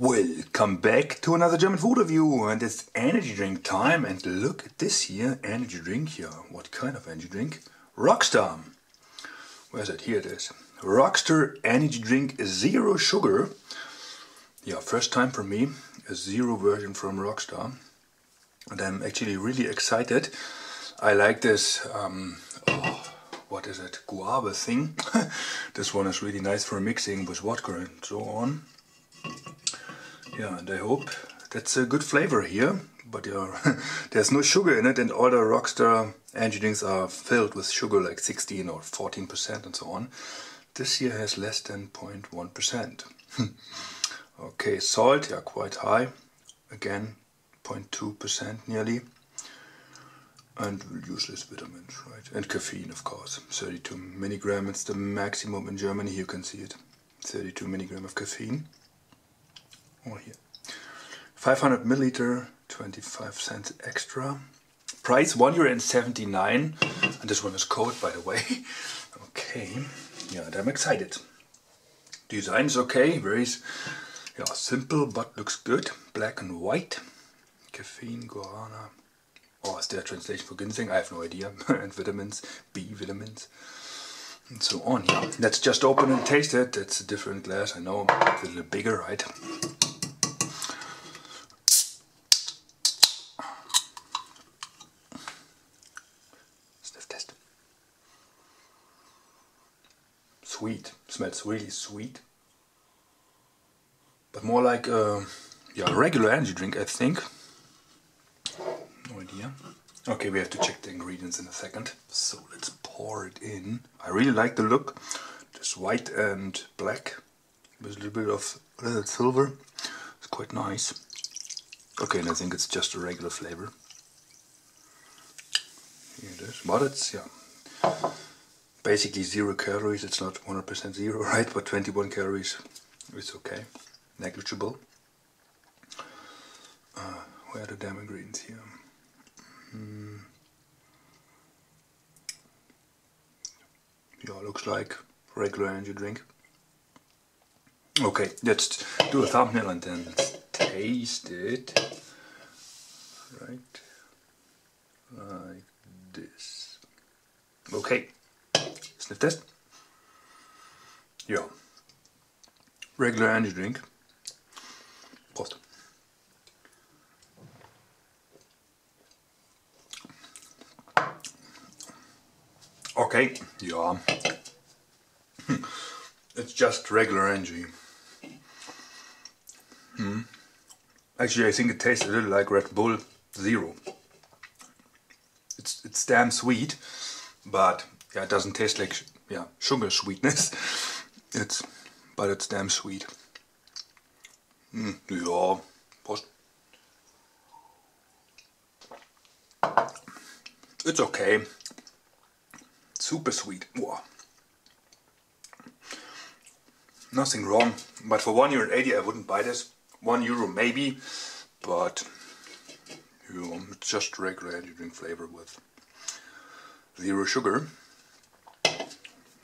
Welcome back to another German food review and it's energy drink time and look at this here energy drink here. What kind of energy drink? Rockstar. Where's it? Here it is. Rockstar energy drink zero sugar. Yeah, first time for me, a zero version from Rockstar. And I'm actually really excited. I like this, um, oh, what is it, guava thing. this one is really nice for mixing with vodka and so on. Yeah, and I hope that's a good flavor here. But yeah, there's no sugar in it and all the Rockstar energy drinks are filled with sugar like 16 or 14% and so on. This here has less than 0.1%. okay, salt, yeah, quite high. Again, 0.2% nearly. And useless vitamins, right? And caffeine, of course. 32 milligram, it's the maximum in Germany, you can see it. 32 milligram of caffeine or here. 500 milliliter, 25 cents extra. Price 1 euro and 79. And this one is cold, by the way. okay, yeah, I'm excited. Design is okay, very yeah, simple but looks good. Black and white. Caffeine, guarana. Oh, is there a translation for ginseng? I have no idea. and vitamins, B vitamins and so on. Yeah, let's just open and taste it. It's a different glass, I know, a little bigger, right? Sweet. Smells really sweet. But more like uh, a yeah, regular energy drink, I think. No idea. Okay, we have to check the ingredients in a second. So let's pour it in. I really like the look. Just white and black with a little bit of little silver. It's quite nice. Okay, and I think it's just a regular flavor. Here it is. But it's, yeah, basically zero calories. It's not 100% zero, right? But 21 calories it's okay, negligible. Uh, where are the damn ingredients here? Mm. Yeah, looks like regular energy drink. Okay, let's do a thumbnail and then taste it. Right, like this. Okay sniff test. Ja. Regular energy drink. Prost. Okay, yeah. It's just regular energy. Hmm. Actually, I think it tastes a little like Red Bull Zero. It's it's damn sweet, but yeah, it doesn't taste like yeah sugar sweetness. It's but it's damn sweet. Mm, yeah, Prost. It's okay. Super sweet. Nothing wrong, but for one euro eighty, I wouldn't buy this. One euro maybe, but you know, it's just regular energy drink flavor with zero sugar.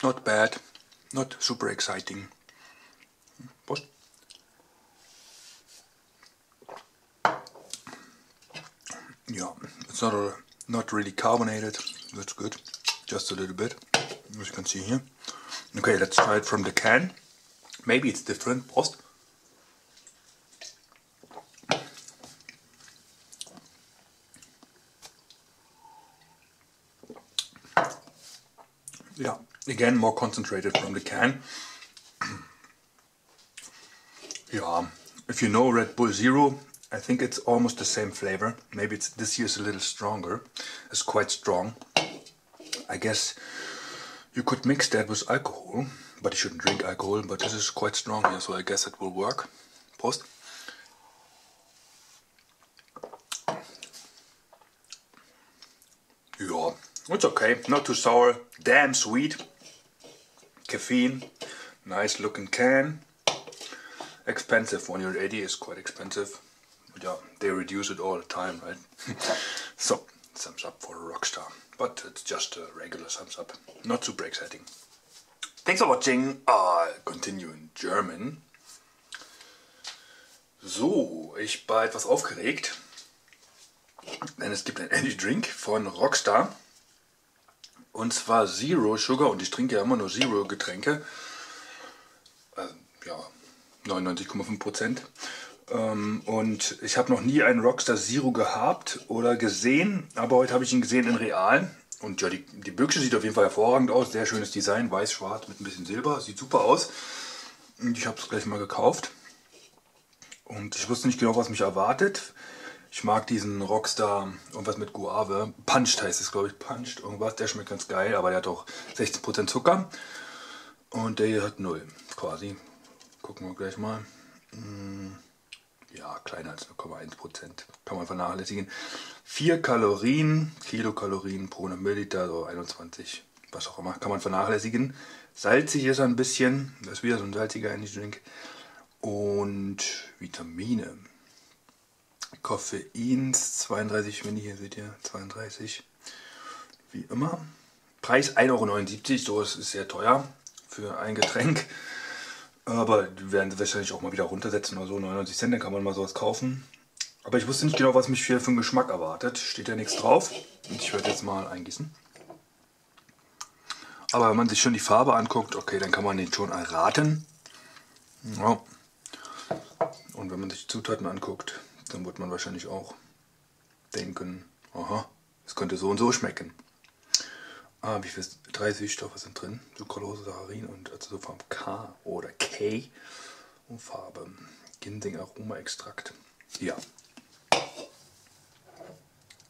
Not bad, not super exciting. But yeah, it's not a, not really carbonated. That's good. Just a little bit, as you can see here. Okay, let's try it from the can. Maybe it's different. Post. Yeah, Again, more concentrated from the can. yeah, if you know Red Bull Zero, I think it's almost the same flavor. Maybe it's this year's a little stronger. It's quite strong. I guess you could mix that with alcohol, but you shouldn't drink alcohol. But this is quite strong here, so I guess it will work. Post. Yeah, it's okay. Not too sour. Damn sweet caffeine, nice looking can. Expensive, 1 euro 80 is quite expensive. Yeah, they reduce it all the time, right? so, thumbs up for a Rockstar. But it's just a regular thumbs up. Not super exciting. Thanks for watching. I'll continue in German. So, ich war etwas aufgeregt, denn es gibt ein Energy Drink von Rockstar. Und zwar Zero Sugar und ich trinke ja immer nur Zero Getränke. Also, ja, 99,5 Prozent. Ähm, und ich habe noch nie einen Rockstar Zero gehabt oder gesehen, aber heute habe ich ihn gesehen in real. Und ja, die, die Büchse sieht auf jeden Fall hervorragend aus. Sehr schönes Design, weiß-schwarz mit ein bisschen Silber. Sieht super aus. Und ich habe es gleich mal gekauft. Und ich wusste nicht genau, was mich erwartet. Ich mag diesen Rockstar, irgendwas mit Guave. Punched heißt es, glaube ich. Punched, irgendwas. Der schmeckt ganz geil, aber der hat auch 16% Zucker. Und der hier hat 0 quasi. Gucken wir gleich mal. Hm, ja, kleiner als 0,1%. Kann man vernachlässigen. 4 Kalorien, Kilokalorien pro 100 Milliliter, so 21, was auch immer, kann man vernachlässigen. Salzig ist er ein bisschen. Das ist wieder so ein salziger Energy Drink und Vitamine. Koffein 32 Mini, hier seht ihr 32. Wie immer. Preis 1,79 Euro, so ist, ist sehr teuer für ein Getränk. Aber die werden sie wahrscheinlich auch mal wieder runtersetzen oder so. 99 Cent, dann kann man mal sowas kaufen. Aber ich wusste nicht genau, was mich hier für einen Geschmack erwartet. Steht ja nichts drauf. Und ich werde jetzt mal eingießen. Aber wenn man sich schon die Farbe anguckt, okay, dann kann man den schon erraten. Ja. Und wenn man sich die Zutaten anguckt, dann wird man wahrscheinlich auch denken, aha, es könnte so und so schmecken. Ah, wie viele drei Süßstoffe sind drin? Sucralose, Saccharin und also Farbe K oder K und Farbe. Ginseng Aroma Extrakt. Ja.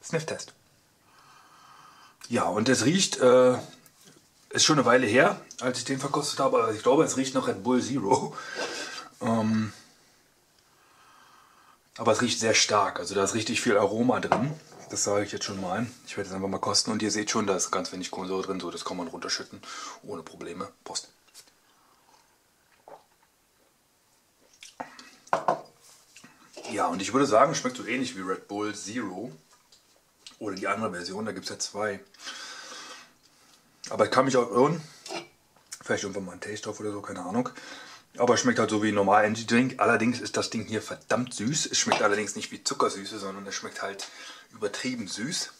Sniff-Test. Ja, und es riecht, äh, ist schon eine Weile her, als ich den verkostet habe, aber ich glaube, es riecht noch Red Bull Zero. Ähm, aber es riecht sehr stark, also da ist richtig viel Aroma drin. Das sage ich jetzt schon mal. Ich werde es einfach mal kosten und ihr seht schon, da ist ganz wenig Kohlensäure drin, so das kann man runterschütten ohne Probleme. Prost. Ja, und ich würde sagen, schmeckt so ähnlich wie Red Bull Zero oder die andere Version, da gibt es ja zwei. Aber ich kann mich auch irren, vielleicht irgendwann mal ein Taste drauf oder so, keine Ahnung. Aber es schmeckt halt so wie normal Energy Drink. Allerdings ist das Ding hier verdammt süß. Es schmeckt allerdings nicht wie Zuckersüße, sondern es schmeckt halt übertrieben süß.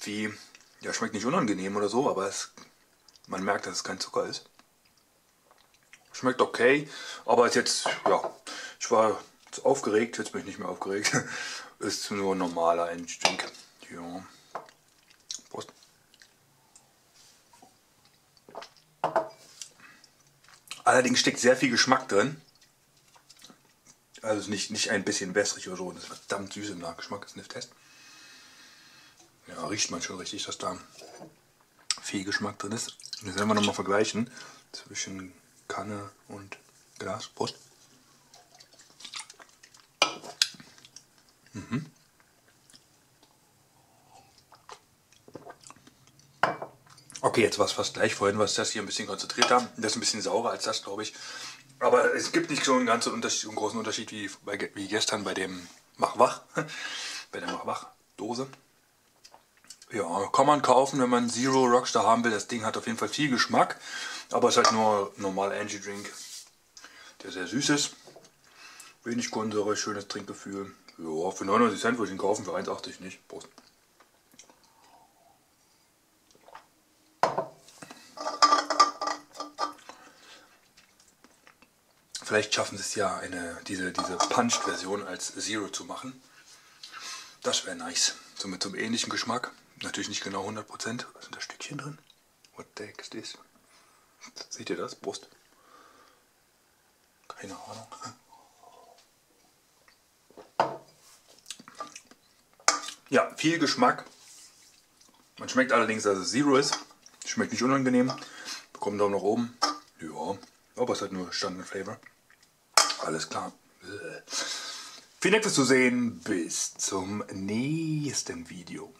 Wie, ja, schmeckt nicht unangenehm oder so, aber es, man merkt, dass es kein Zucker ist. Schmeckt okay, aber ist jetzt, ja, ich war aufgeregt, jetzt bin ich nicht mehr aufgeregt. ist nur normaler Energy Drink. Ja. Prost. Allerdings steckt sehr viel Geschmack drin. Also nicht, nicht ein bisschen wässrig oder so. Das ist verdammt süß im Nachgeschmack. Sniff-Test. Ja, riecht man schon richtig, dass da viel Geschmack drin ist. Jetzt werden wir nochmal vergleichen zwischen Kanne und Glas. Prost. Mhm. Okay, jetzt war es fast gleich. Vorhin war es das hier ein bisschen konzentrierter. Das ist ein bisschen saurer als das, glaube ich. Aber es gibt nicht so einen ganz Unterschied, einen großen Unterschied wie, bei, wie gestern bei dem Machwach, bei der Machwach-Dose. Ja, kann man kaufen, wenn man Zero Rockstar haben will. Das Ding hat auf jeden Fall viel Geschmack, aber es ist halt nur normal Energy Drink, der sehr süß ist. Wenig Kohlensäure, schönes Trinkgefühl. Ja, für 99 Cent würde ich ihn kaufen, für 1,80 nicht. Prost. Vielleicht schaffen sie es ja, eine, diese, diese Punched-Version als Zero zu machen. Das wäre nice. So mit so einem ähnlichen Geschmack. Natürlich nicht genau 100%. Was sind da Stückchen drin? What the heck is this? Seht ihr das? Brust? Keine Ahnung. Ja, viel Geschmack. Man schmeckt allerdings, dass es Zero ist. Schmeckt nicht unangenehm. Bekommt Daumen nach oben. Ja, aber es hat nur Standard Flavor. Alles klar. Vielen Dank fürs Zusehen. Bis zum nächsten Video.